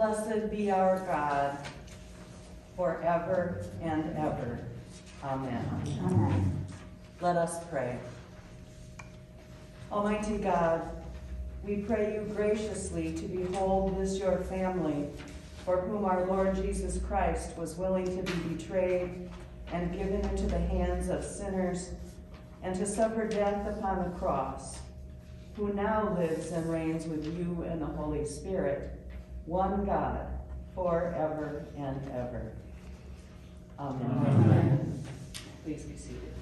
Blessed be our God forever and ever. Amen. Amen. Let us pray. Almighty God, we pray you graciously to behold this your family, for whom our Lord Jesus Christ was willing to be betrayed and given into the hands of sinners, and to suffer death upon the cross, who now lives and reigns with you and the Holy Spirit, one God, forever and ever. Amen. Amen. Please be seated.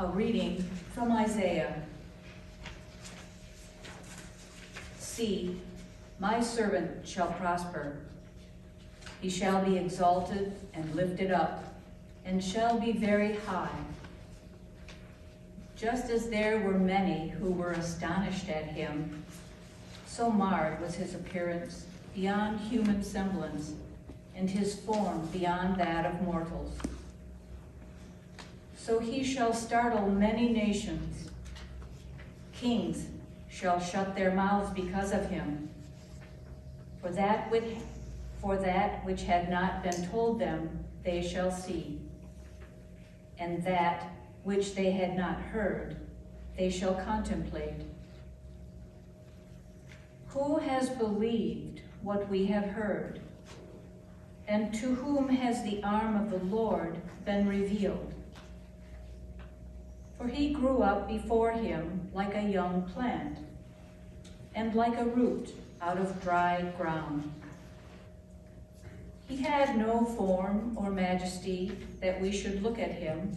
A reading from Isaiah. See, my servant shall prosper. He shall be exalted and lifted up, and shall be very high. Just as there were many who were astonished at him, so marred was his appearance beyond human semblance, and his form beyond that of mortals. So he shall startle many nations. Kings shall shut their mouths because of him. For that which, for that which had not been told them, they shall see. And that which they had not heard, they shall contemplate. Who has believed what we have heard? And to whom has the arm of the Lord been revealed? For he grew up before him like a young plant, and like a root out of dry ground. He had no form or majesty that we should look at him,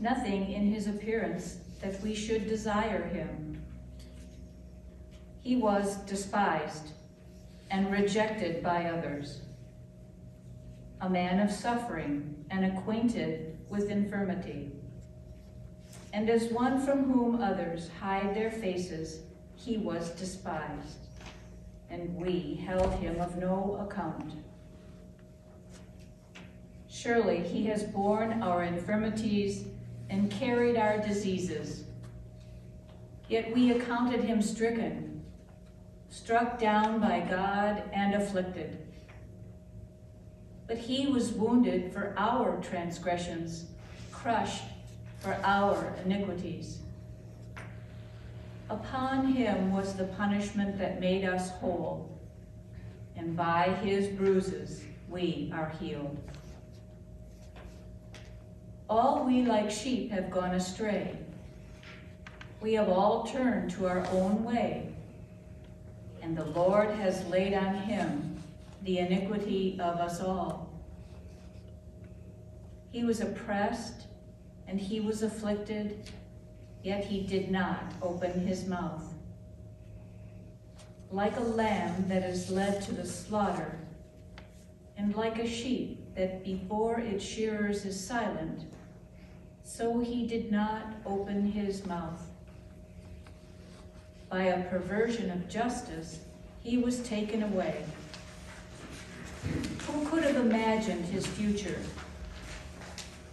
nothing in his appearance that we should desire him. He was despised and rejected by others, a man of suffering and acquainted with infirmity. And as one from whom others hide their faces, he was despised, and we held him of no account. Surely he has borne our infirmities and carried our diseases. Yet we accounted him stricken, struck down by God and afflicted. But he was wounded for our transgressions, crushed for our iniquities. Upon him was the punishment that made us whole, and by his bruises we are healed. All we like sheep have gone astray. We have all turned to our own way, and the Lord has laid on him the iniquity of us all. He was oppressed and he was afflicted, yet he did not open his mouth. Like a lamb that is led to the slaughter, and like a sheep that before its shearers is silent, so he did not open his mouth. By a perversion of justice, he was taken away. Who could have imagined his future?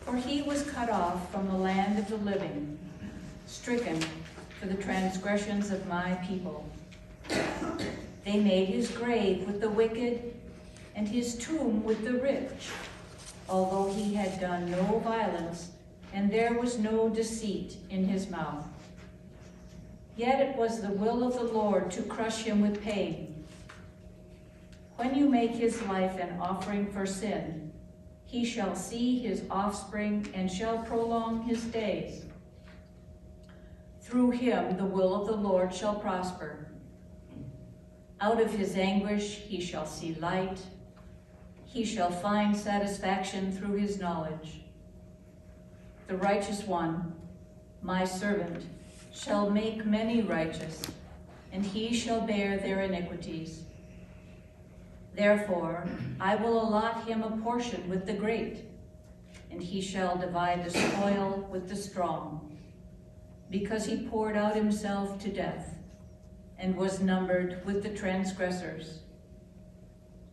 For he was cut off from the land of the living, stricken for the transgressions of my people. They made his grave with the wicked and his tomb with the rich, although he had done no violence and there was no deceit in his mouth. Yet it was the will of the Lord to crush him with pain. When you make his life an offering for sin, he shall see his offspring and shall prolong his days. Through him the will of the Lord shall prosper. Out of his anguish he shall see light. He shall find satisfaction through his knowledge. The righteous one, my servant, shall make many righteous, and he shall bear their iniquities. Therefore, I will allot him a portion with the great, and he shall divide the spoil with the strong, because he poured out himself to death, and was numbered with the transgressors.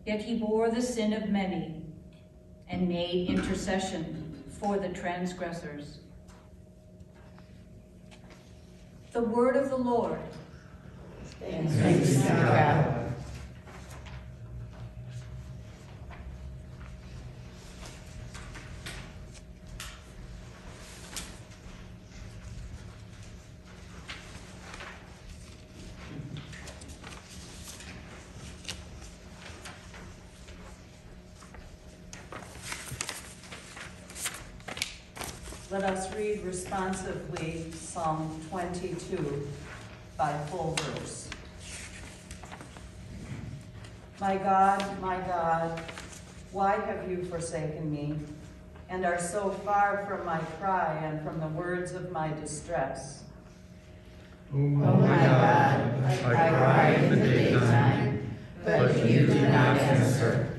Yet he bore the sin of many, and made intercession for the transgressors. The word of the Lord. Thanks Let us read responsively Psalm 22 by full verse. My God, my God, why have you forsaken me and are so far from my cry and from the words of my distress? Oh my oh, God, I cry in the daytime, but you do not answer.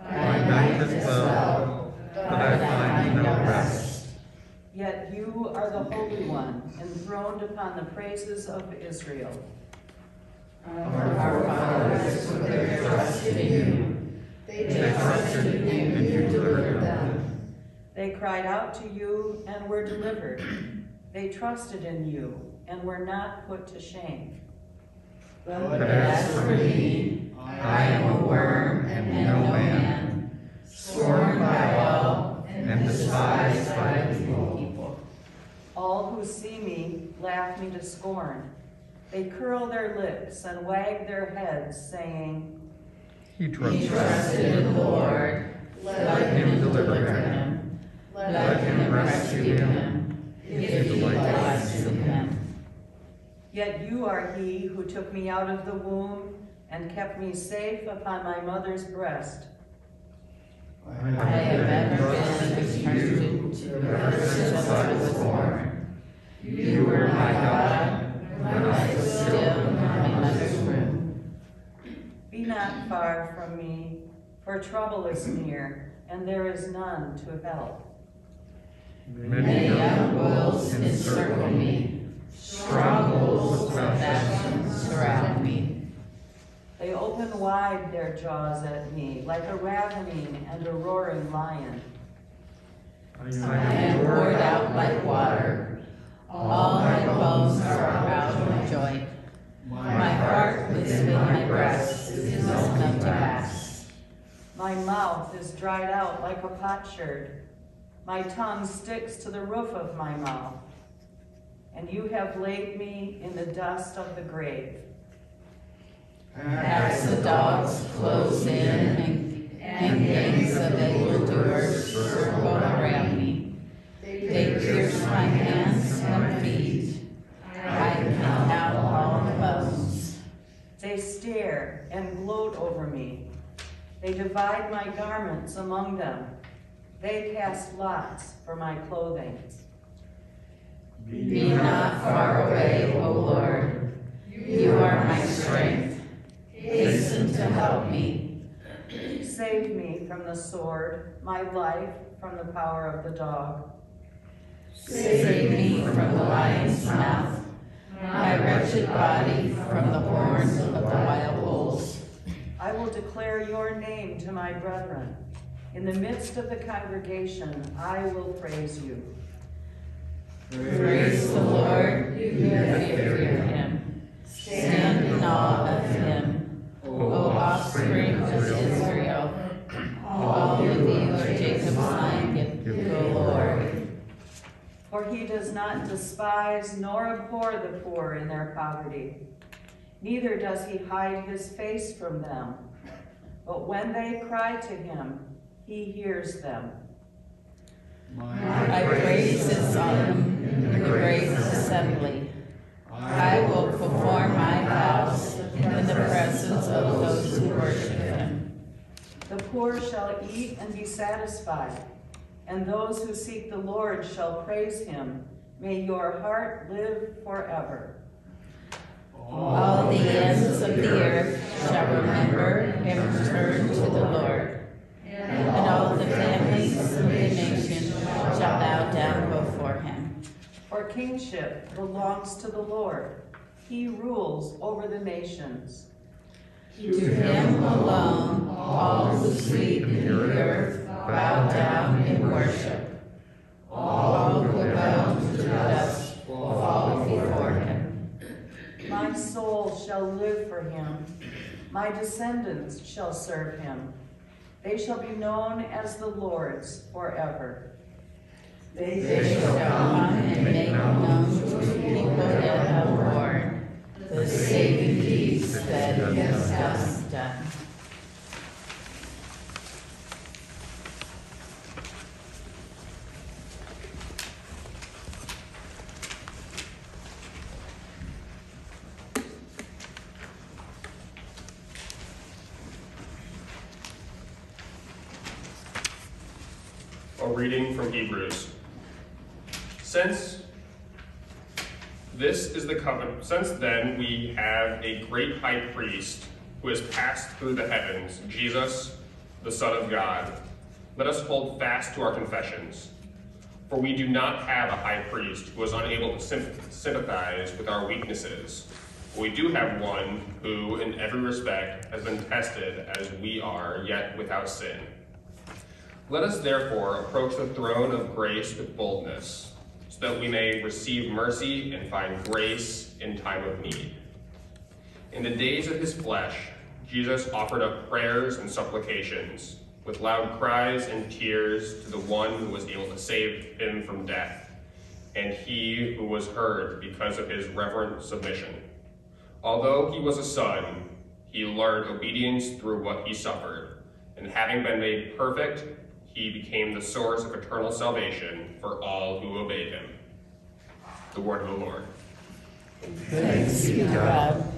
By night as well, but I find no rest. Yet you are the Holy One, enthroned upon the praises of Israel. Our fathers put their trust in you. They trusted in you and you delivered them. They cried out to you and were delivered. They trusted in you and were not put to shame. But as for me, I am a worm and no man, scorned by all and despised by the people. All who see me laugh me to scorn. They curl their lips and wag their heads, saying, He He trusts. trusted in the Lord, let him deliver him. Let him rescue him, if he delights in him. Yet you are he who took me out of the womb and kept me safe upon my mother's breast. I have ever been entrusted to you ever since I was born. You were my God when I was still in my mother's womb. Be not far from me, for trouble is near, and there is none to help. Many young wolves encircle me, strongholds of Bashan surround me. They open wide their jaws at me, like a ravening and a roaring lion. I am poured out like water, all my bones are out of joint. My heart within my breast is to pass. My mouth is dried out like a potsherd. My tongue sticks to the roof of my mouth. And you have laid me in the dust of the grave. As the dogs close in and gangs of evildoers circle around me. They pierce my hands and feet. I count out all the bones. They stare and gloat over me. They divide my garments among them. They cast lots for my clothing. Be not far away, O Lord. You are my strength. Hasten to help me. Save me from the sword, my life from the power of the dog. Save me from the lion's mouth, my wretched body from the horns of the wild bulls. I will declare your name to my brethren. In the midst of the congregation, I will praise you. Praise the Lord, you that fear him. Stand in awe of him, O offspring of Israel. All of you are Jacob's line, give glory. For he does not despise nor abhor the poor in their poverty. Neither does he hide his face from them. But when they cry to him, he hears them. My praise is on in the great assembly. I will perform my vows in the presence of those who worship him. The poor shall eat and be satisfied, and those who seek the Lord shall praise him. May your heart live forever. All the ends of the earth shall remember and return to the Lord. And all the families of the nation shall bow down before him. For kingship belongs to the Lord. He rules over the nations. To him alone all who sleep in the earth bow down in worship. All who bow to the dust fall before him. My soul shall live for him. My descendants shall serve him. They shall be known as the Lord's forever. They shall come and make known to the people that have born the saving deeds that he has done. Reading from Hebrews. Since this is the covenant, since then we have a great high priest who has passed through the heavens, Jesus, the Son of God. Let us hold fast to our confessions. For we do not have a high priest who is unable to sympathize with our weaknesses. But we do have one who, in every respect, has been tested as we are, yet without sin. Let us therefore approach the throne of grace with boldness, so that we may receive mercy and find grace in time of need. In the days of his flesh, Jesus offered up prayers and supplications with loud cries and tears to the one who was able to save him from death, and he who was heard because of his reverent submission. Although he was a son, he learned obedience through what he suffered, and having been made perfect, he became the source of eternal salvation for all who obeyed him. The word of the Lord. Thanks be to God.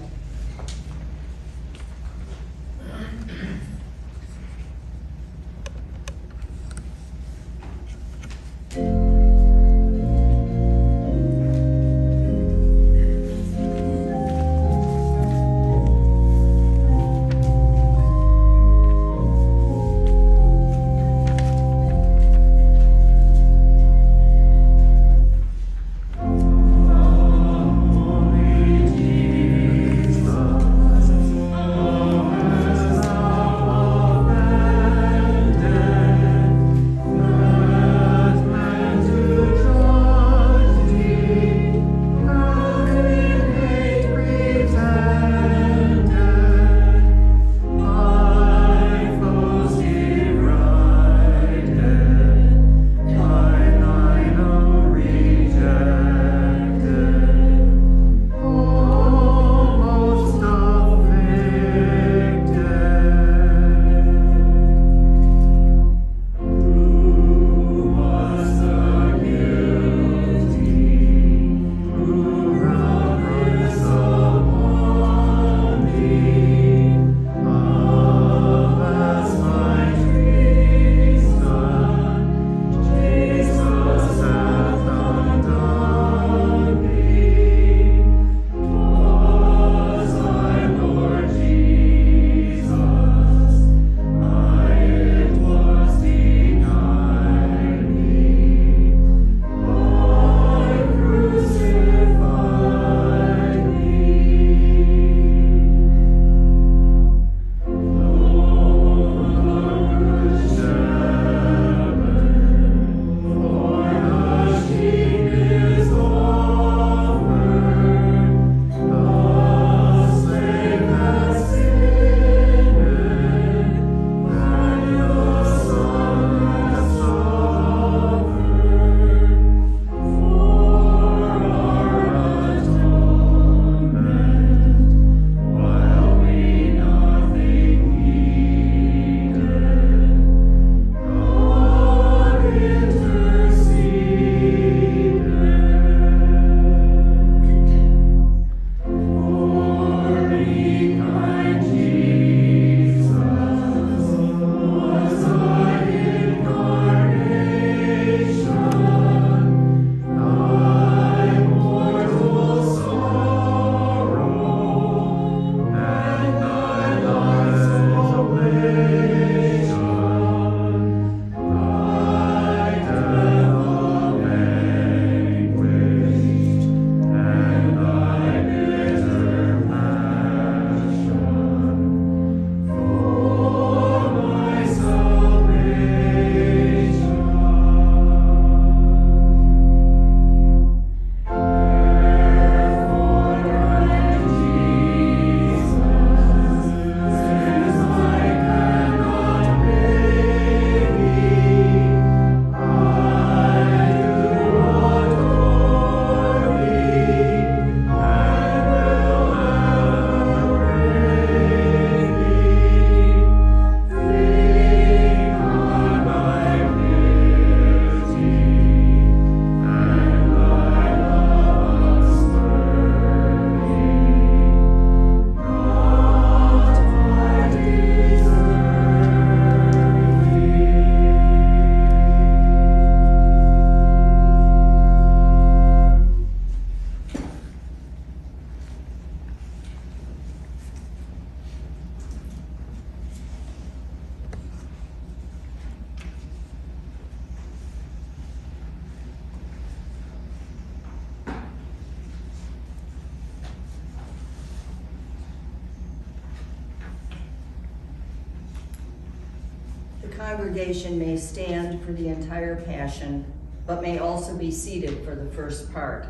For the entire Passion, but may also be seated for the first part.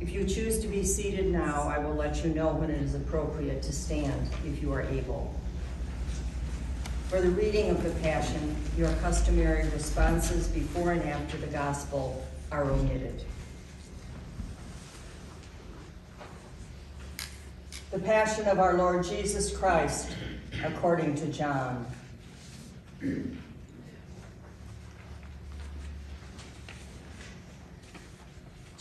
If you choose to be seated now, I will let you know when it is appropriate to stand if you are able. For the reading of the Passion, your customary responses before and after the Gospel are omitted. The Passion of our Lord Jesus Christ, according to John.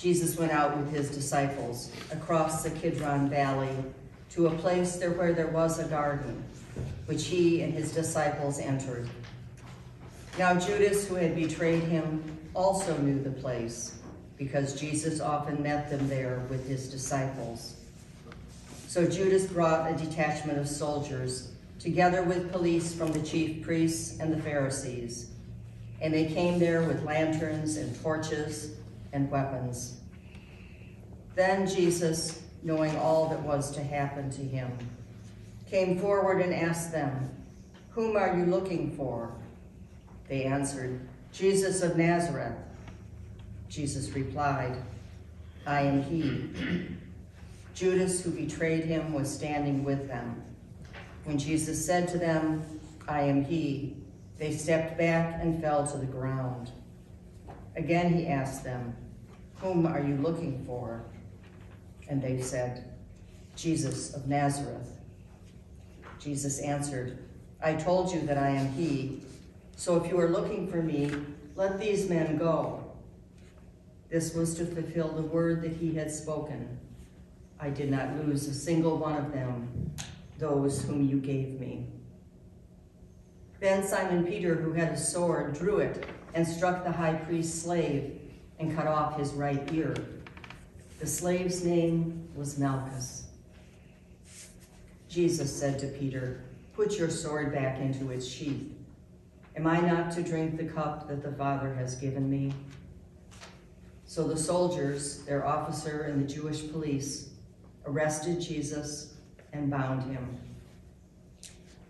Jesus went out with his disciples across the Kidron Valley to a place there where there was a garden, which he and his disciples entered. Now Judas, who had betrayed him, also knew the place, because Jesus often met them there with his disciples. So Judas brought a detachment of soldiers, together with police from the chief priests and the Pharisees. And they came there with lanterns and torches and weapons. Then Jesus, knowing all that was to happen to him, came forward and asked them, Whom are you looking for? They answered, Jesus of Nazareth. Jesus replied, I am he. Judas, who betrayed him, was standing with them. When Jesus said to them, I am he, they stepped back and fell to the ground. Again he asked them, Whom are you looking for? And they said, Jesus of Nazareth. Jesus answered, I told you that I am he. So if you are looking for me, let these men go. This was to fulfill the word that he had spoken. I did not lose a single one of them, those whom you gave me. Then Simon Peter, who had a sword, drew it and struck the high priest's slave and cut off his right ear. The slave's name was Malchus. Jesus said to Peter, Put your sword back into its sheath. Am I not to drink the cup that the Father has given me? So the soldiers, their officer, and the Jewish police arrested Jesus and bound him.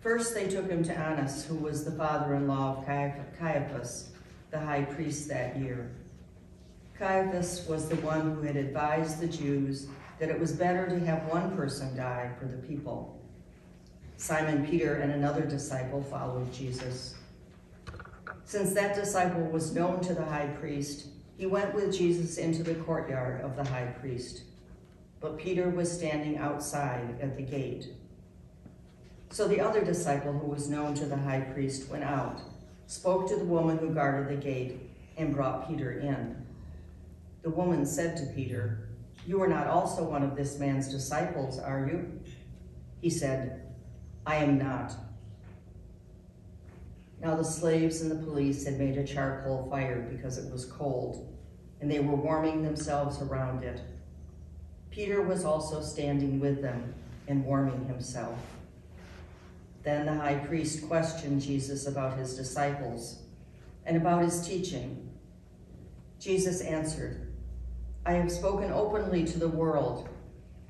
First, they took him to Annas, who was the father-in-law of Caiaphas, the high priest that year. Caiaphas was the one who had advised the Jews that it was better to have one person die for the people. Simon Peter and another disciple followed Jesus. Since that disciple was known to the high priest, he went with Jesus into the courtyard of the high priest. But Peter was standing outside at the gate. So the other disciple who was known to the high priest went out, spoke to the woman who guarded the gate, and brought Peter in. The woman said to Peter, You are not also one of this man's disciples, are you? He said, I am not. Now the slaves and the police had made a charcoal fire because it was cold, and they were warming themselves around it. Peter was also standing with them and warming himself. Then the high priest questioned Jesus about his disciples and about his teaching. Jesus answered, I have spoken openly to the world.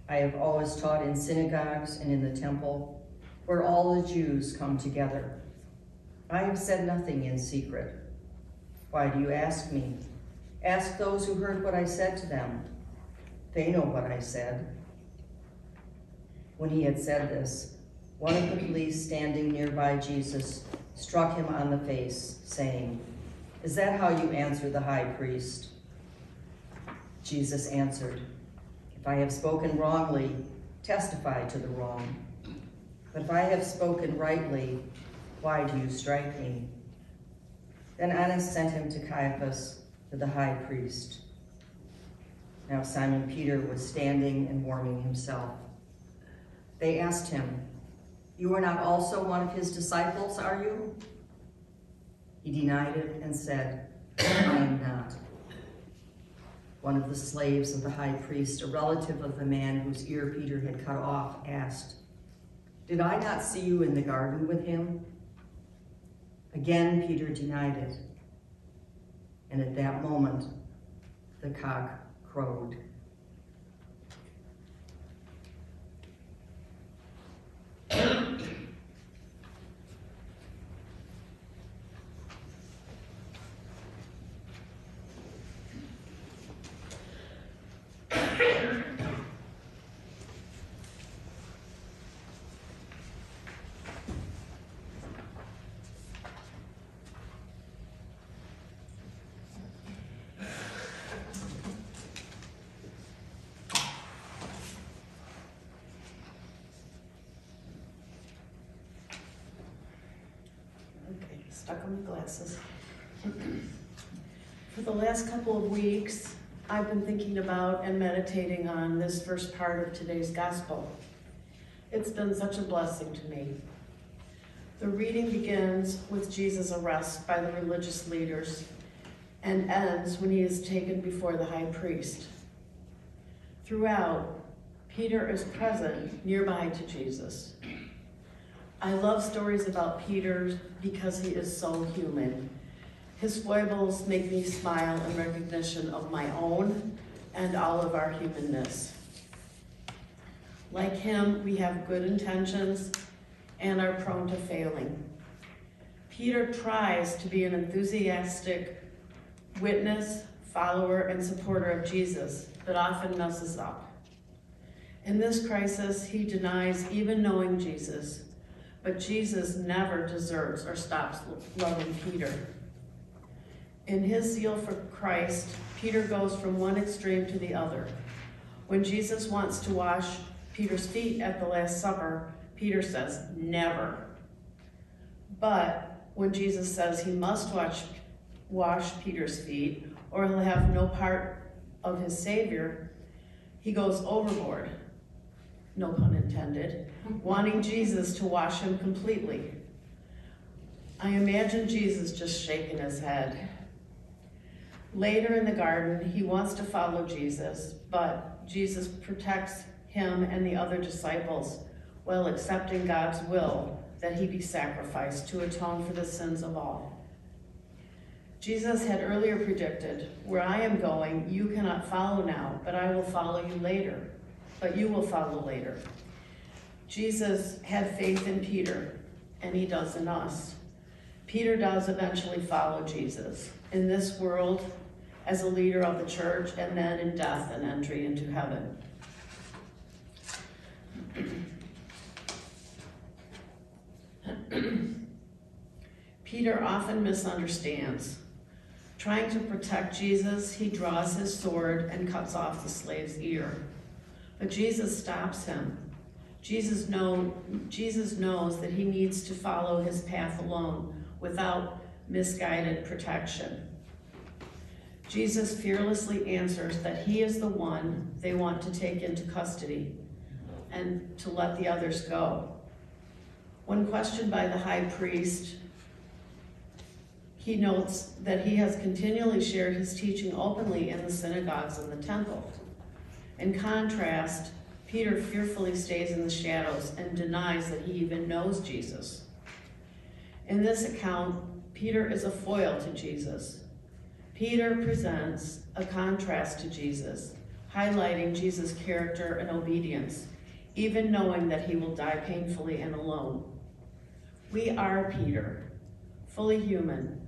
I have always taught in synagogues and in the temple, where all the Jews come together. I have said nothing in secret. Why do you ask me? Ask those who heard what I said to them. They know what I said. When he had said this, one of the police standing nearby Jesus struck him on the face, saying, Is that how you answer the high priest? Jesus answered, If I have spoken wrongly, testify to the wrong. But if I have spoken rightly, why do you strike me? Then Annas sent him to Caiaphas, to the high priest. Now Simon Peter was standing and warming himself. They asked him, You are not also one of his disciples, are you? He denied it and said, I am not. One of the slaves of the high priest, a relative of the man whose ear Peter had cut off, asked, Did I not see you in the garden with him? Again, Peter denied it. And at that moment, the cock crowed. For the last couple of weeks, I've been thinking about and meditating on this first part of today's gospel. It's been such a blessing to me. The reading begins with Jesus' arrest by the religious leaders and ends when he is taken before the high priest. Throughout, Peter is present nearby to Jesus. I love stories about Peter because he is so human. His foibles make me smile in recognition of my own and all of our humanness. Like him, we have good intentions and are prone to failing. Peter tries to be an enthusiastic witness, follower, and supporter of Jesus, but often messes up. In this crisis, he denies even knowing Jesus, but Jesus never deserts or stops loving Peter. In his zeal for Christ, Peter goes from one extreme to the other. When Jesus wants to wash Peter's feet at the Last Supper, Peter says, never. But when Jesus says he must wash, wash Peter's feet, or he'll have no part of his Savior, he goes overboard, no pun intended, wanting Jesus to wash him completely. I imagine Jesus just shaking his head. Later in the garden, he wants to follow Jesus, but Jesus protects him and the other disciples while accepting God's will that he be sacrificed to atone for the sins of all. Jesus had earlier predicted, Where I am going, you cannot follow now, but I will follow you later. But you will follow later. Jesus had faith in Peter, and he does in us. Peter does eventually follow Jesus in this world as a leader of the church, and then in death and entry into heaven. Peter often misunderstands. Trying to protect Jesus, he draws his sword and cuts off the slave's ear. But Jesus stops him. Jesus, know, Jesus knows that he needs to follow his path alone without misguided protection. Jesus fearlessly answers that he is the one they want to take into custody and to let the others go. When questioned by the high priest, he notes that he has continually shared his teaching openly in the synagogues and the temple. In contrast, Peter fearfully stays in the shadows and denies that he even knows Jesus. In this account, Peter is a foil to Jesus. Peter presents a contrast to Jesus, highlighting Jesus' character and obedience, even knowing that he will die painfully and alone. We are Peter, fully human.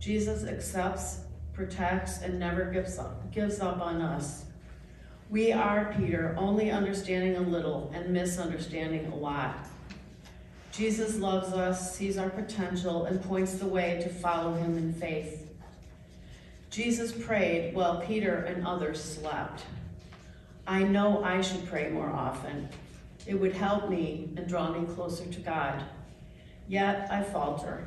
Jesus accepts, protects, and never gives up, gives up on us. We are Peter, only understanding a little and misunderstanding a lot. Jesus loves us, sees our potential, and points the way to follow him in faith. Jesus prayed while Peter and others slept. I know I should pray more often. It would help me and draw me closer to God. Yet I falter.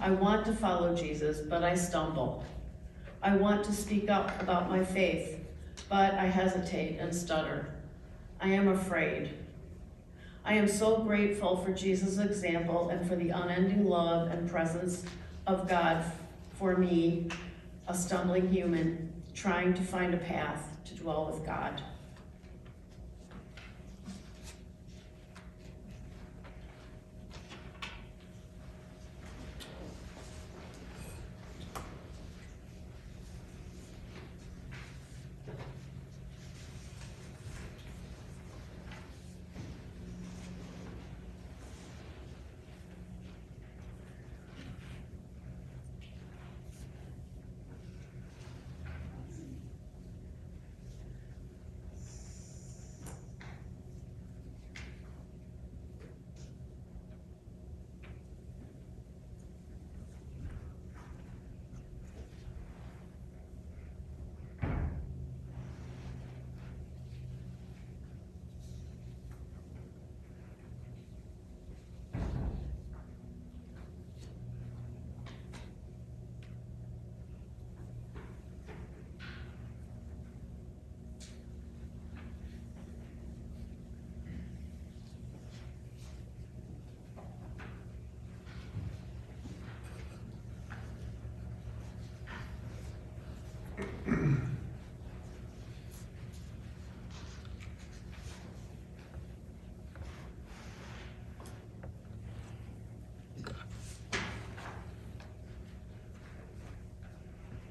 I want to follow Jesus, but I stumble. I want to speak up about my faith, but I hesitate and stutter. I am afraid. I am so grateful for Jesus' example and for the unending love and presence of God for me, a stumbling human, trying to find a path to dwell with God.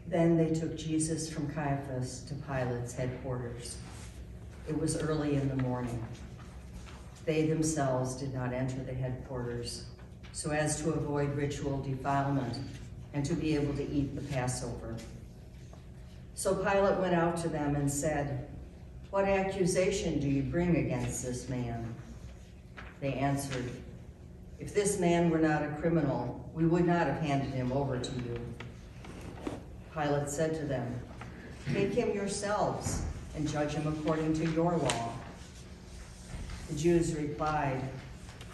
Then they took Jesus from Caiaphas to Pilate's headquarters. It was early in the morning. They themselves did not enter the headquarters so as to avoid ritual defilement and to be able to eat the Passover. So Pilate went out to them and said, What accusation do you bring against this man? They answered, If this man were not a criminal, we would not have handed him over to you. Pilate said to them, Take him yourselves and judge him according to your law. The Jews replied,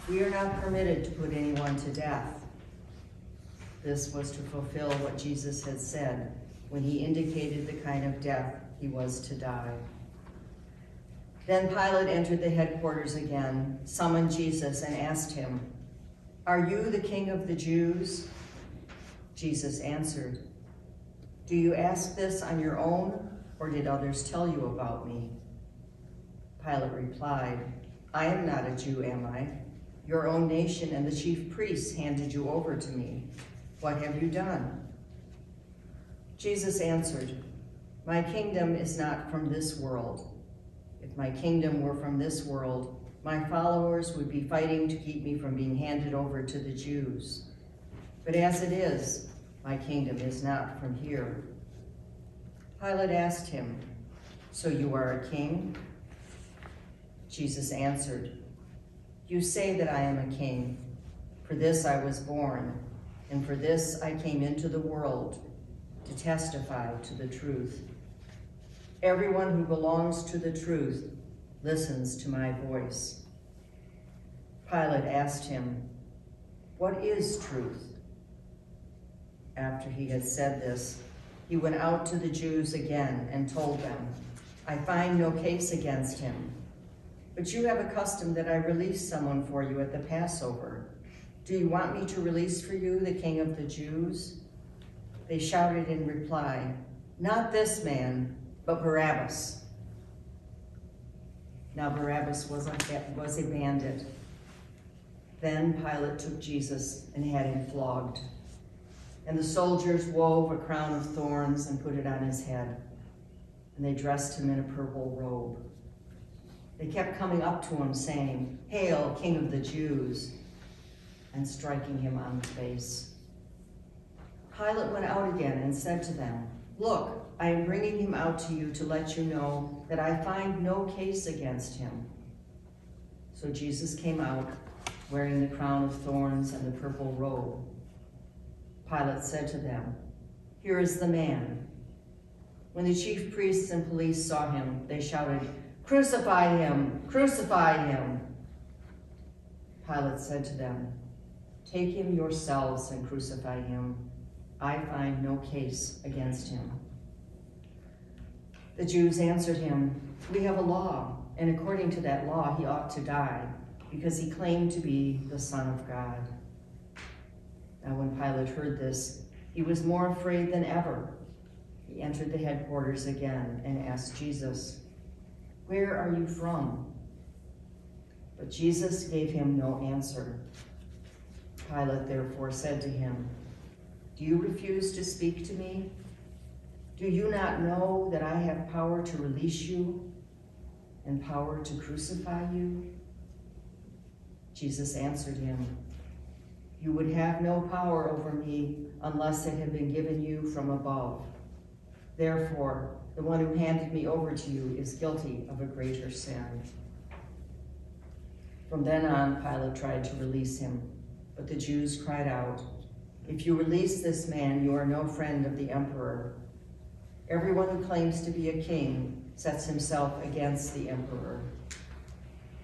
We are not permitted to put anyone to death. This was to fulfill what Jesus had said when he indicated the kind of death he was to die. Then Pilate entered the headquarters again, summoned Jesus, and asked him, Are you the king of the Jews? Jesus answered, Do you ask this on your own, or did others tell you about me? Pilate replied, I am not a Jew, am I? Your own nation and the chief priests handed you over to me. What have you done? Jesus answered, My kingdom is not from this world. If my kingdom were from this world, my followers would be fighting to keep me from being handed over to the Jews. But as it is, my kingdom is not from here. Pilate asked him, So you are a king? Jesus answered, You say that I am a king. For this I was born, and for this I came into the world, to testify to the truth. Everyone who belongs to the truth listens to my voice. Pilate asked him, What is truth? After he had said this, he went out to the Jews again and told them, I find no case against him. But you have a custom that I release someone for you at the Passover. Do you want me to release for you the king of the Jews? They shouted in reply, Not this man, but Barabbas. Now Barabbas was a, was a bandit. Then Pilate took Jesus and had him flogged. And the soldiers wove a crown of thorns and put it on his head. And they dressed him in a purple robe. They kept coming up to him saying, Hail, King of the Jews, and striking him on the face. Pilate went out again and said to them, Look, I am bringing him out to you to let you know that I find no case against him. So Jesus came out, wearing the crown of thorns and the purple robe. Pilate said to them, Here is the man. When the chief priests and police saw him, they shouted, Crucify him! Crucify him! Pilate said to them, Take him yourselves and crucify him. I find no case against him. The Jews answered him, We have a law, and according to that law he ought to die, because he claimed to be the Son of God. Now when Pilate heard this, he was more afraid than ever. He entered the headquarters again and asked Jesus, Where are you from? But Jesus gave him no answer. Pilate therefore said to him, Do you refuse to speak to me? Do you not know that I have power to release you and power to crucify you? Jesus answered him, You would have no power over me unless it had been given you from above. Therefore, the one who handed me over to you is guilty of a greater sin. From then on, Pilate tried to release him, but the Jews cried out, If you release this man, you are no friend of the emperor. Everyone who claims to be a king sets himself against the emperor.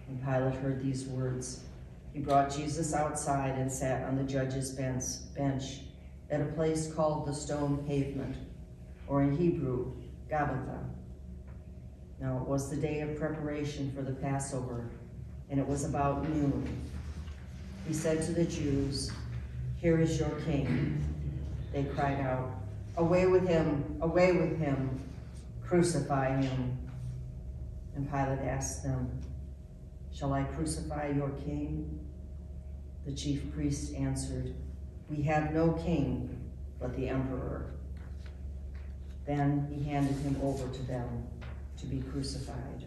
And Pilate heard these words, he brought Jesus outside and sat on the judge's bench at a place called the stone pavement, or in Hebrew, Gabbatha. Now it was the day of preparation for the Passover, and it was about noon. He said to the Jews, Here is your king. They cried out, Away with him, away with him, crucify him. And Pilate asked them, Shall I crucify your king? The chief priest answered, We have no king but the emperor. Then he handed him over to them to be crucified.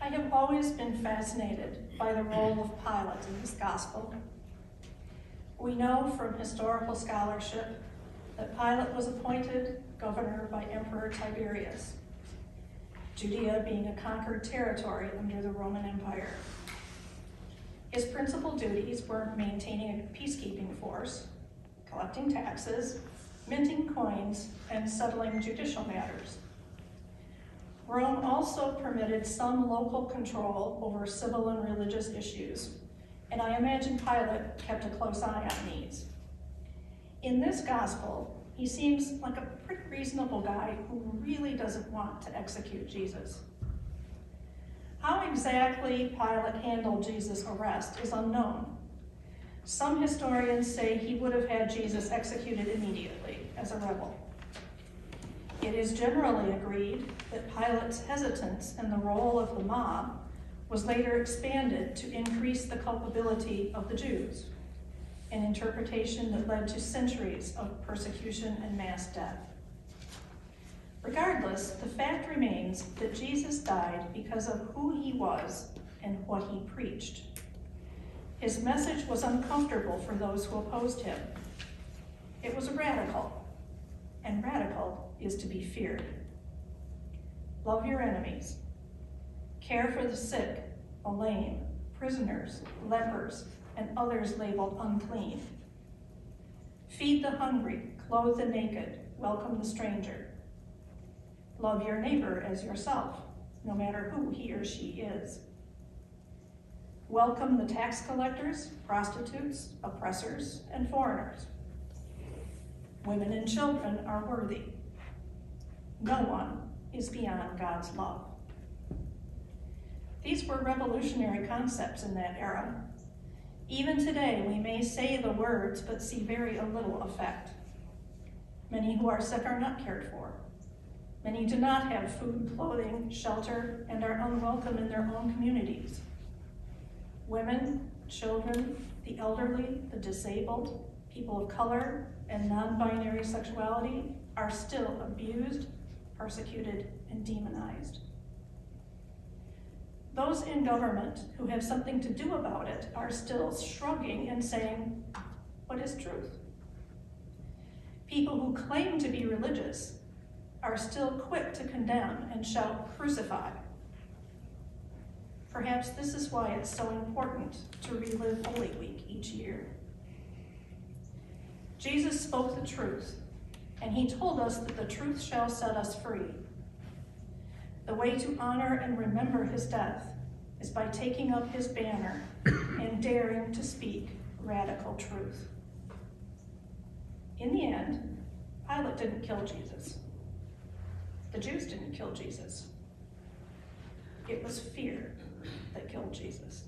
I have always been fascinated by the role of Pilate in this gospel. We know from historical scholarship that Pilate was appointed governor by Emperor Tiberius, Judea being a conquered territory under the Roman Empire. His principal duties were maintaining a peacekeeping force, collecting taxes, minting coins, and settling judicial matters. Rome also permitted some local control over civil and religious issues, and I imagine Pilate kept a close eye on these. In this gospel, he seems like a pretty reasonable guy who really doesn't want to execute Jesus. How exactly Pilate handled Jesus' arrest is unknown. Some historians say he would have had Jesus executed immediately as a rebel. It is generally agreed that Pilate's hesitance in the role of the mob was later expanded to increase the culpability of the Jews, an interpretation that led to centuries of persecution and mass death. Regardless, the fact remains that Jesus died because of who he was and what he preached. His message was uncomfortable for those who opposed him. It was radical, and radical is to be feared. Love your enemies. Care for the sick, the lame, prisoners, lepers, and others labeled unclean. Feed the hungry, clothe the naked, welcome the stranger. Love your neighbor as yourself, no matter who he or she is. Welcome the tax collectors, prostitutes, oppressors, and foreigners. Women and children are worthy. No one is beyond God's love. These were revolutionary concepts in that era. Even today, we may say the words but see very little effect. Many who are sick are not cared for. Many do not have food, clothing, shelter, and are unwelcome in their own communities. Women, children, the elderly, the disabled, people of color, and non binary sexuality are still abused, persecuted, and demonized. Those in government who have something to do about it are still shrugging and saying, What is truth? People who claim to be religious are still quick to condemn and shout, Crucify. Perhaps this is why it's so important to relive Holy Week each year. Jesus spoke the truth, and he told us that the truth shall set us free. The way to honor and remember his death is by taking up his banner and daring to speak radical truth. In the end, Pilate didn't kill Jesus. The Jews didn't kill Jesus. It was fear that killed Jesus.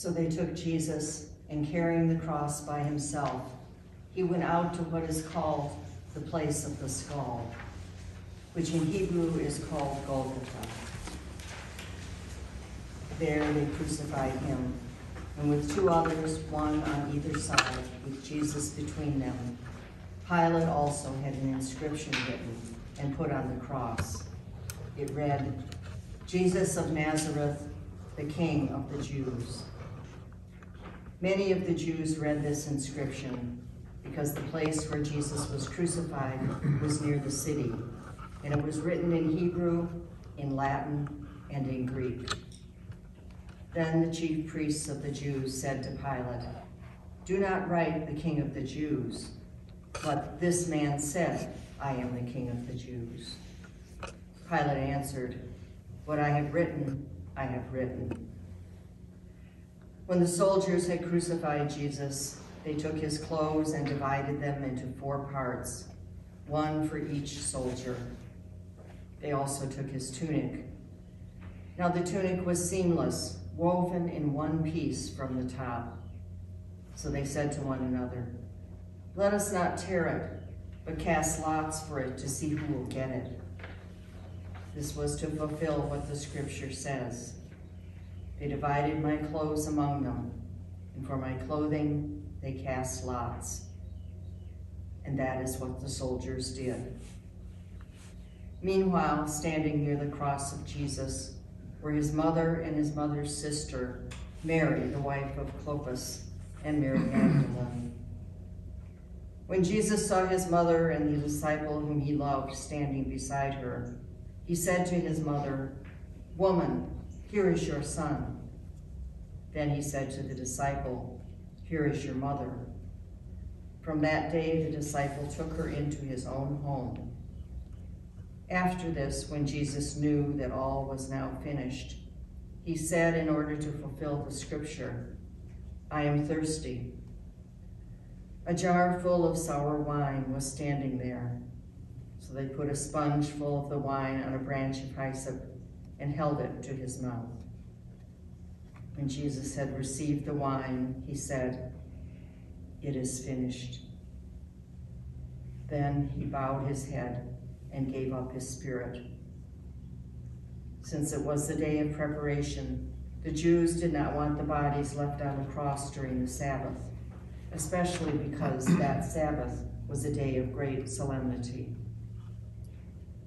So they took Jesus, and carrying the cross by himself, he went out to what is called the place of the skull, which in Hebrew is called Golgotha. There they crucified him, and with two others, one on either side, with Jesus between them. Pilate also had an inscription written and put on the cross. It read, Jesus of Nazareth, the King of the Jews. Many of the Jews read this inscription because the place where Jesus was crucified was near the city, and it was written in Hebrew, in Latin, and in Greek. Then the chief priests of the Jews said to Pilate, Do not write the King of the Jews, but this man said, I am the King of the Jews. Pilate answered, What I have written, I have written. When the soldiers had crucified Jesus, they took his clothes and divided them into four parts, one for each soldier. They also took his tunic. Now the tunic was seamless, woven in one piece from the top. So they said to one another, Let us not tear it, but cast lots for it to see who will get it. This was to fulfill what the scripture says. They divided my clothes among them, and for my clothing they cast lots. And that is what the soldiers did. Meanwhile, standing near the cross of Jesus were his mother and his mother's sister, Mary, the wife of Clopas, and Mary Magdalene. When Jesus saw his mother and the disciple whom he loved standing beside her, he said to his mother, Woman, here is your son. Then he said to the disciple, Here is your mother. From that day, the disciple took her into his own home. After this, when Jesus knew that all was now finished, he said in order to fulfill the scripture, I am thirsty. A jar full of sour wine was standing there. So they put a sponge full of the wine on a branch of hyssop and held it to his mouth. When Jesus had received the wine, he said, It is finished. Then he bowed his head and gave up his spirit. Since it was the day of preparation, the Jews did not want the bodies left on the cross during the Sabbath, especially because that Sabbath was a day of great solemnity.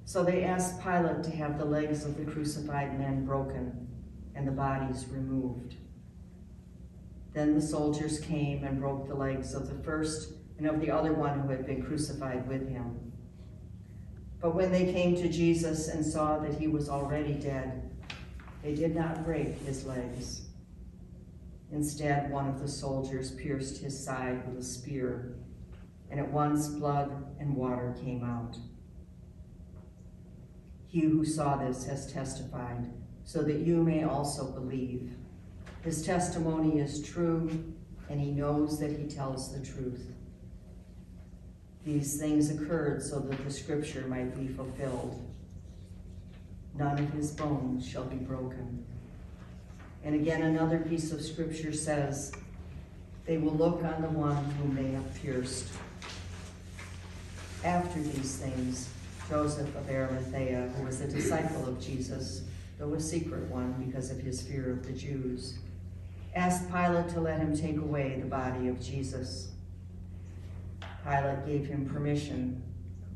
So they asked Pilate to have the legs of the crucified men broken and the bodies removed. Then the soldiers came and broke the legs of the first and of the other one who had been crucified with him. But when they came to Jesus and saw that he was already dead, they did not break his legs. Instead, one of the soldiers pierced his side with a spear, and at once blood and water came out. He who saw this has testified, so that you may also believe. His testimony is true, and he knows that he tells the truth. These things occurred so that the scripture might be fulfilled. None of his bones shall be broken. And again, another piece of scripture says, They will look on the one whom they have pierced. After these things, Joseph of Arimathea, who was a disciple of Jesus, though a secret one because of his fear of the Jews, asked Pilate to let him take away the body of Jesus. Pilate gave him permission,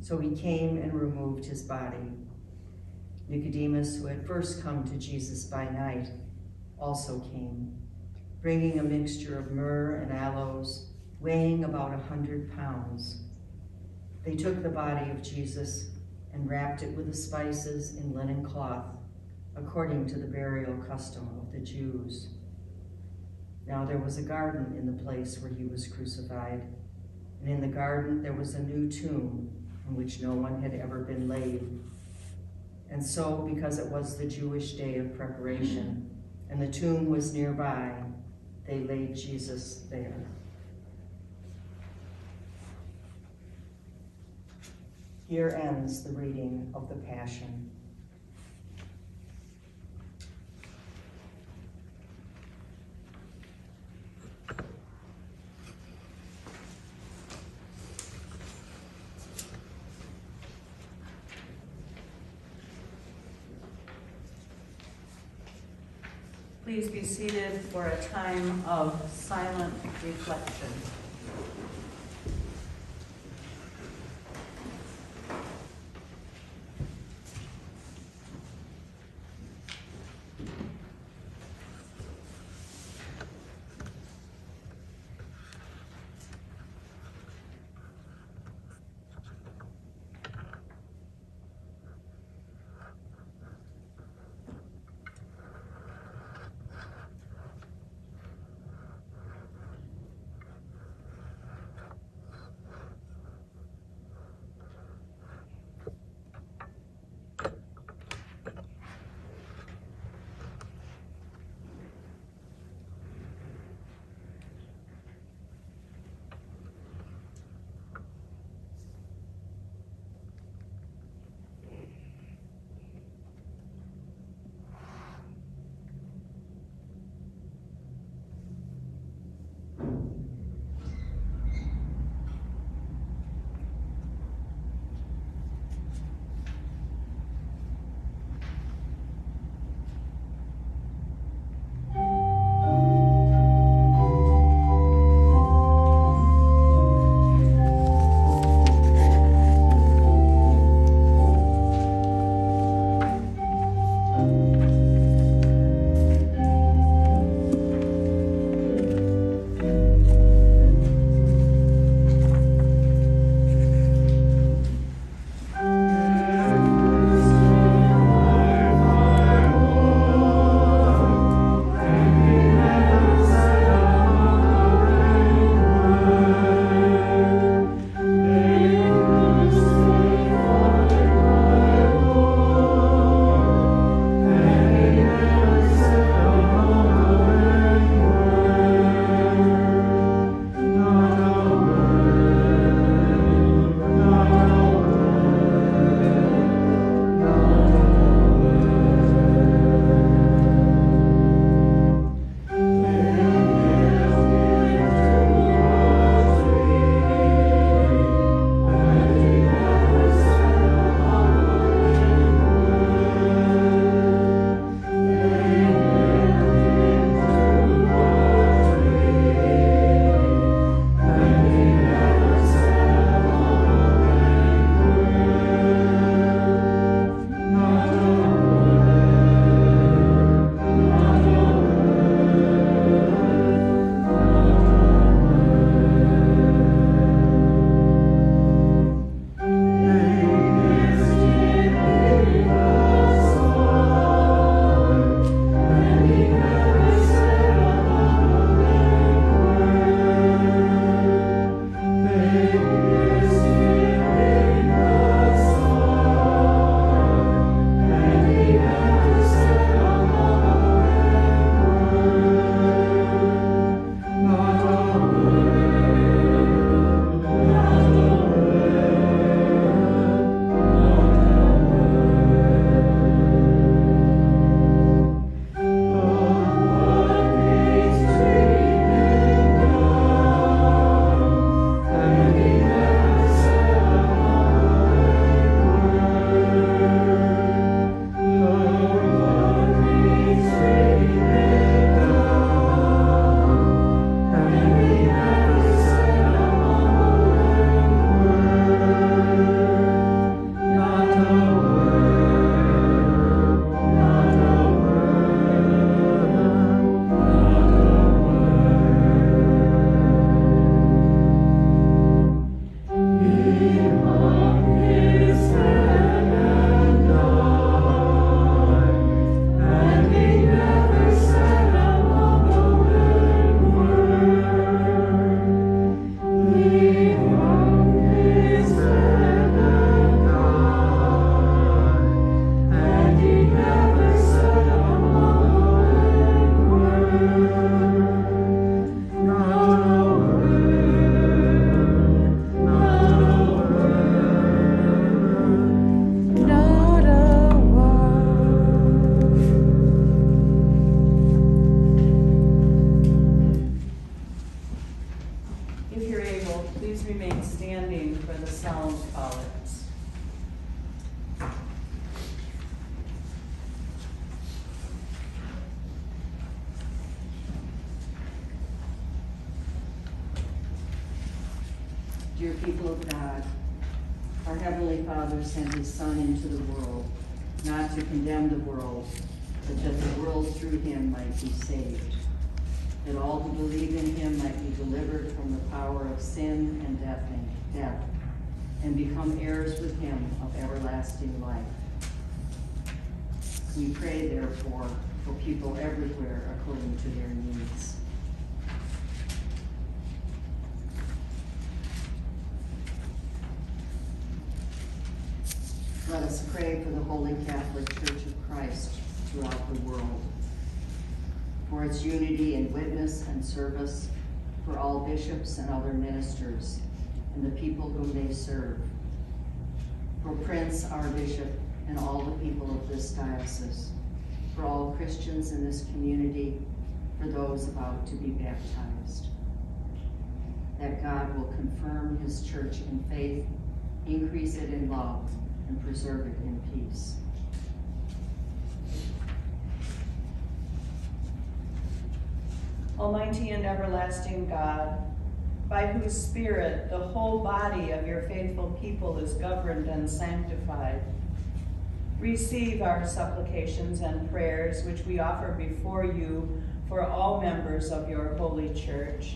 so he came and removed his body. Nicodemus, who had first come to Jesus by night, also came, bringing a mixture of myrrh and aloes, weighing about a hundred pounds. They took the body of Jesus and wrapped it with the spices in linen cloth, according to the burial custom of the Jews. Now there was a garden in the place where he was crucified, and in the garden there was a new tomb in which no one had ever been laid. And so, because it was the Jewish day of preparation, and the tomb was nearby, they laid Jesus there. Here ends the reading of the Passion. Please be seated for a time of silent reflection. Of sin and death, death, and become heirs with Him of everlasting life. We pray, therefore, for people everywhere according to their needs. Let us pray for the Holy Catholic Church of Christ throughout the world, for its unity in witness and service, for all bishops and other ministers, and the people whom they serve, for Prince, our bishop, and all the people of this diocese, for all Christians in this community, for those about to be baptized. That God will confirm his church in faith, increase it in love, and preserve it in peace. Almighty and everlasting God, by whose Spirit the whole body of your faithful people is governed and sanctified, receive our supplications and prayers which we offer before you for all members of your holy church,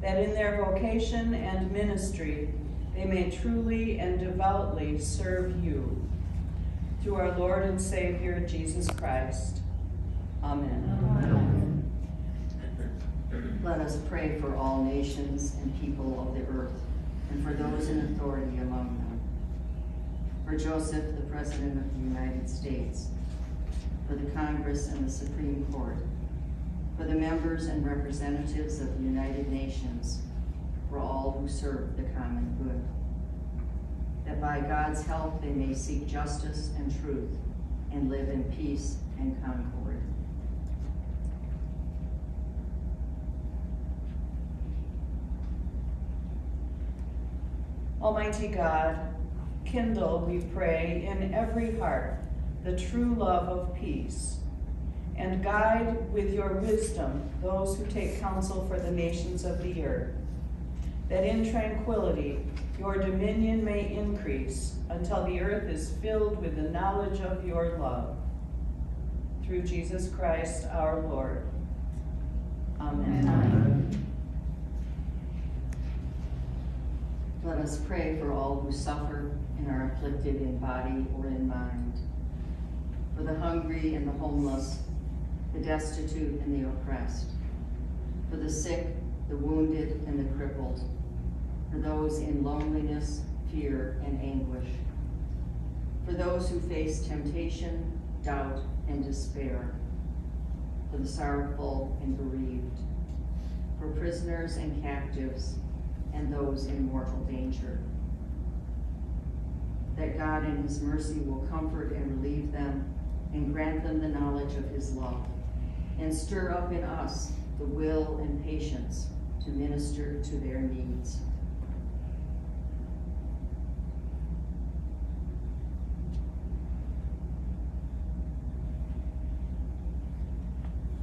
that in their vocation and ministry they may truly and devoutly serve you. Through our Lord and Savior, Jesus Christ. Amen. Amen. Let us pray for all nations and people of the earth, and for those in authority among them. For Joseph, the President of the United States, for the Congress and the Supreme Court, for the members and representatives of the United Nations, for all who serve the common good. That by God's help they may seek justice and truth and live in peace and concord. Almighty God, kindle, we pray, in every heart the true love of peace, and guide with your wisdom those who take counsel for the nations of the earth, that in tranquility your dominion may increase until the earth is filled with the knowledge of your love. Through Jesus Christ our Lord. Amen. Amen. Let us pray for all who suffer and are afflicted in body or in mind, for the hungry and the homeless, the destitute and the oppressed, for the sick, the wounded, and the crippled, for those in loneliness, fear, and anguish, for those who face temptation, doubt, and despair, for the sorrowful and bereaved, for prisoners and captives, and those in mortal danger. That God in his mercy will comfort and relieve them and grant them the knowledge of his love and stir up in us the will and patience to minister to their needs.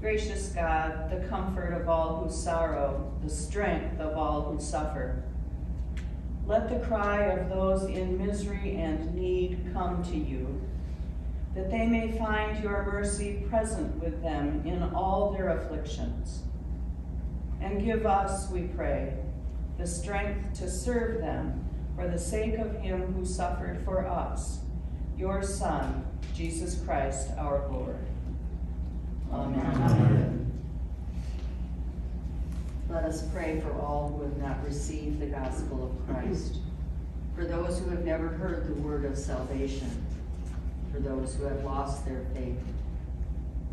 Gracious God, the comfort of all who sorrow, the strength of all who suffer. Let the cry of those in misery and need come to you, that they may find your mercy present with them in all their afflictions. And give us, we pray, the strength to serve them for the sake of him who suffered for us, your Son, Jesus Christ our Lord. Amen. Let us pray for all who have not received the gospel of Christ, for those who have never heard the word of salvation, for those who have lost their faith,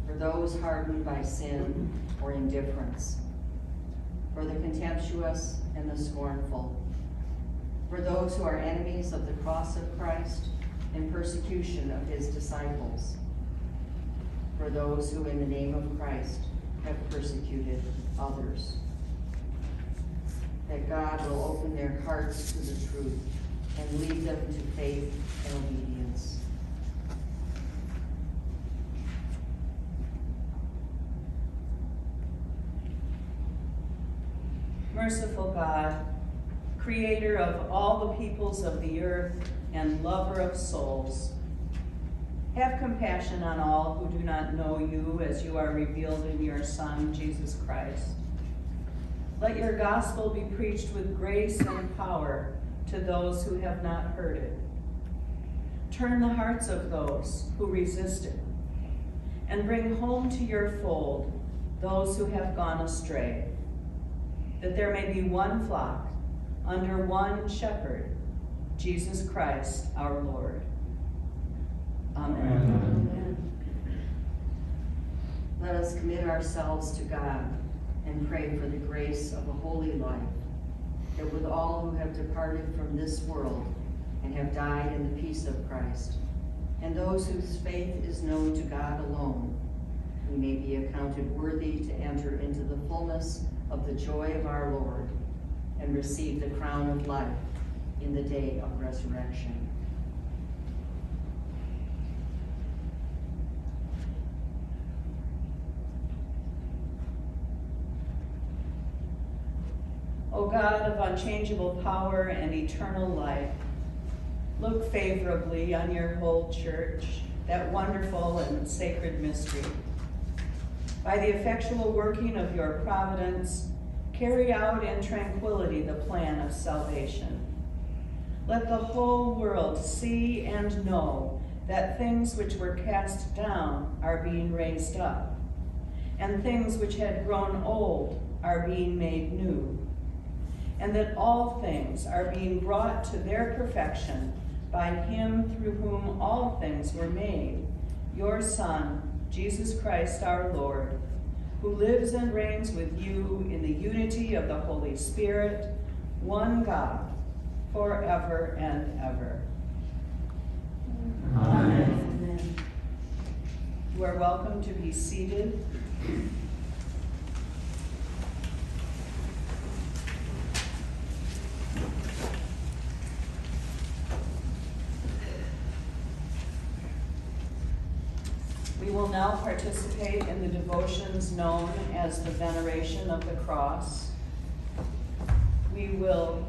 for those hardened by sin or indifference, for the contemptuous and the scornful, for those who are enemies of the cross of Christ and persecution of his disciples, for those who in the name of Christ have persecuted others. That God will open their hearts to the truth and lead them to faith and obedience. Merciful God, creator of all the peoples of the earth and lover of souls. Have compassion on all who do not know you as you are revealed in your Son, Jesus Christ. Let your gospel be preached with grace and power to those who have not heard it. Turn the hearts of those who resist it, and bring home to your fold those who have gone astray, that there may be one flock under one shepherd, Jesus Christ our Lord. Amen. Let us commit ourselves to God and pray for the grace of a holy life, that with all who have departed from this world and have died in the peace of Christ, and those whose faith is known to God alone, we may be accounted worthy to enter into the fullness of the joy of our Lord and receive the crown of life in the day of resurrection. O God of unchangeable power and eternal life, look favorably on your whole church, that wonderful and sacred mystery. By the effectual working of your providence, carry out in tranquility the plan of salvation. Let the whole world see and know that things which were cast down are being raised up, and things which had grown old are being made new, and that all things are being brought to their perfection by him through whom all things were made, your Son, Jesus Christ our Lord, who lives and reigns with you in the unity of the Holy Spirit, one God, forever and ever. Amen. You are welcome to be seated. Now participate in the devotions known as the Veneration of the Cross. We will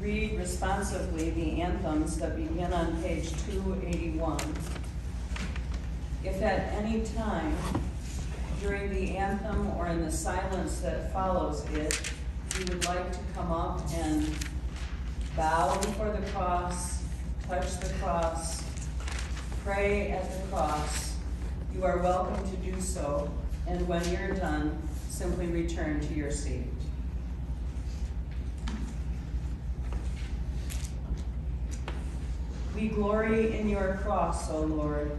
read responsively the anthems that begin on page 281. If at any time during the anthem or in the silence that follows it, you would like to come up and bow before the cross, touch the cross, pray at the cross, you are welcome to do so, and when you're done, simply return to your seat. We glory in your cross, O Lord,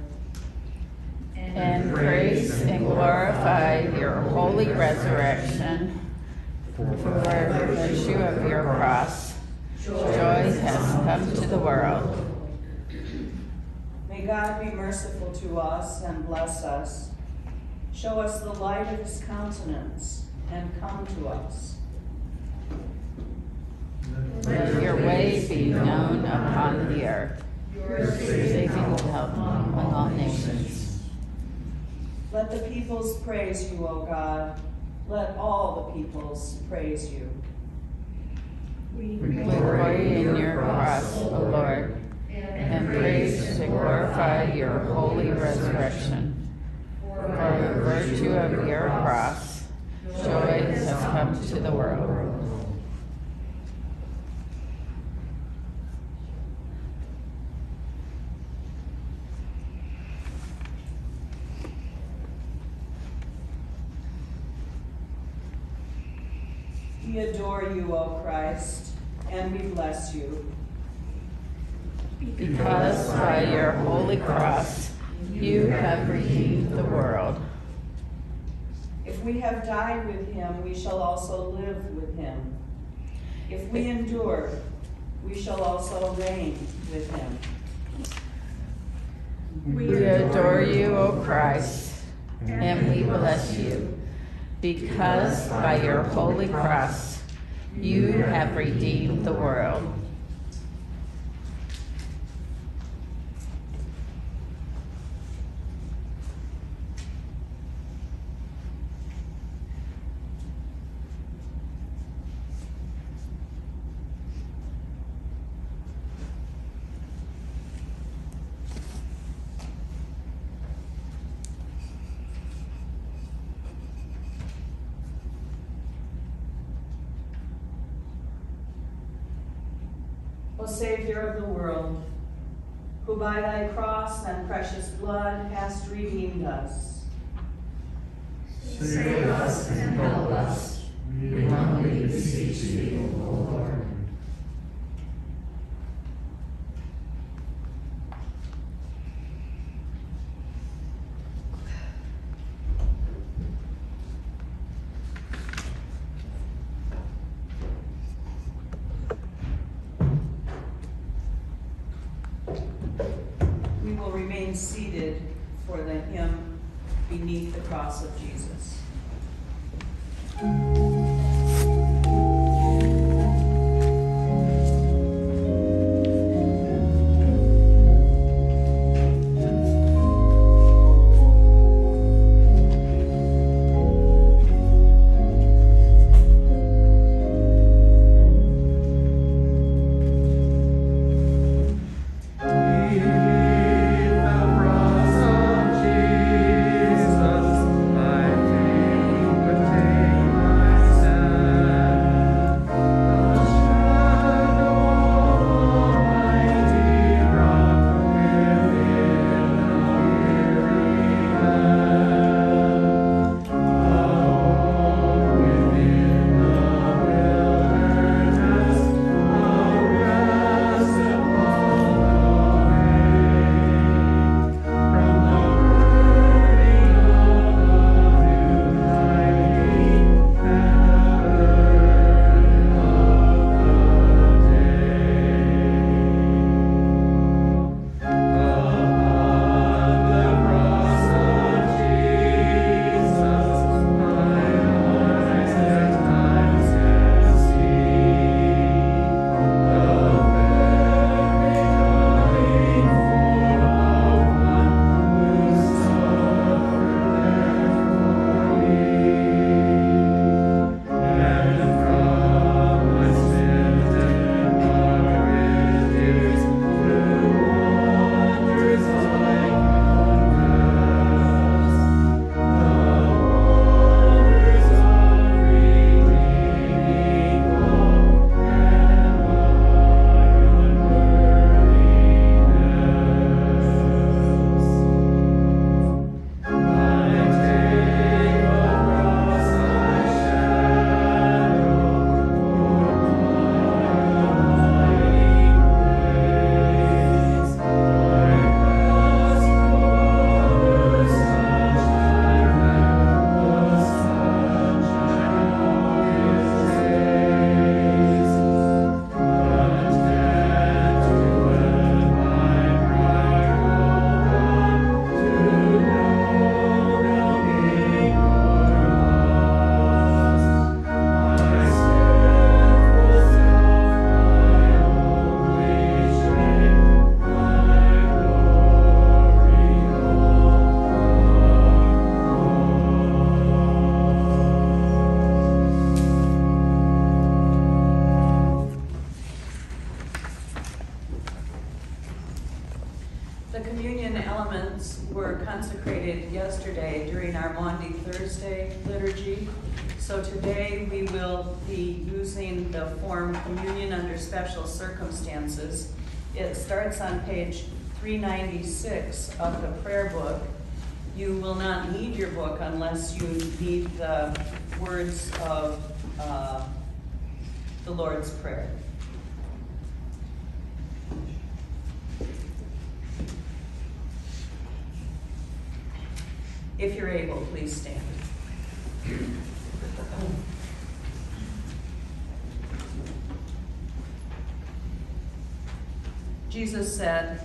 And praise and glorify your holy resurrection. For the virtue of your cross, joy has come to the world. May God be merciful to us and bless us. Show us the light of his countenance and come to us. Let your way be known upon the earth. Your saving help among all nations. Let the peoples praise you, O God. Let all the peoples praise you. We glory in your cross, O Lord, and praise to glorify your holy resurrection. For the virtue of your cross, joy has come to the world. We adore you, O Christ, and we bless you. Because by your holy cross, you have redeemed the world. If we have died with him, we shall also live with him. If we endure, we shall also reign with him. We adore you, O Christ, and we bless you, because by your holy cross, you have redeemed the world. Special circumstances. It starts on page 396 of the prayer book. You will not need your book unless you need the words of uh, the Lord's Prayer. If you're able, please stand. Jesus said,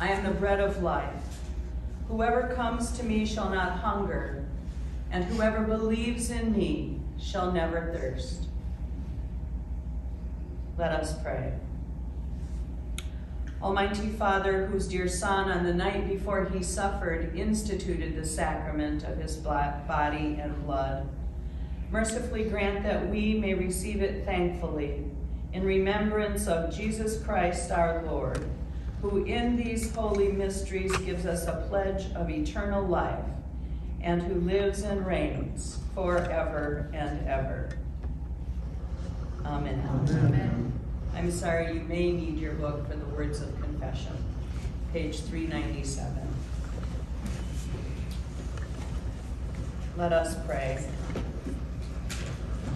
I am the bread of life. Whoever comes to me shall not hunger, and whoever believes in me shall never thirst. Let us pray. Almighty Father, whose dear Son, on the night before he suffered, instituted the sacrament of his body and blood, mercifully grant that we may receive it thankfully in remembrance of Jesus Christ our Lord, who in these holy mysteries gives us a pledge of eternal life and who lives and reigns forever and ever. Amen. Amen. I'm sorry, you may need your book for the words of confession, page 397. Let us pray.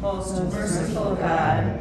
Most merciful God,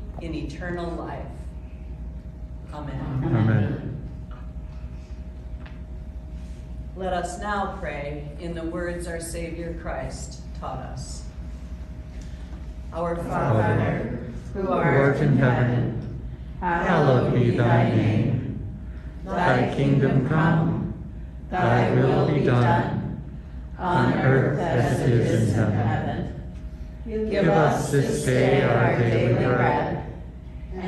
in eternal life. Amen. Amen. Let us now pray in the words our Savior Christ taught us. Our Father, who art in heaven, hallowed be thy name. Thy kingdom come, thy will be done, on earth as it is in heaven. Give us this day our daily bread,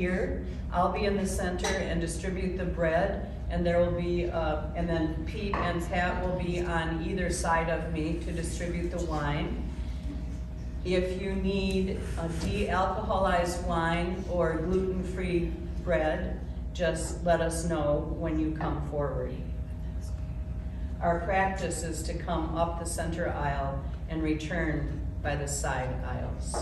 here. I'll be in the center and distribute the bread, and there will be, uh, and then Pete and Pat will be on either side of me to distribute the wine. If you need a de-alcoholized wine or gluten-free bread, just let us know when you come forward. Our practice is to come up the center aisle and return by the side aisles.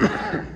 Yeah.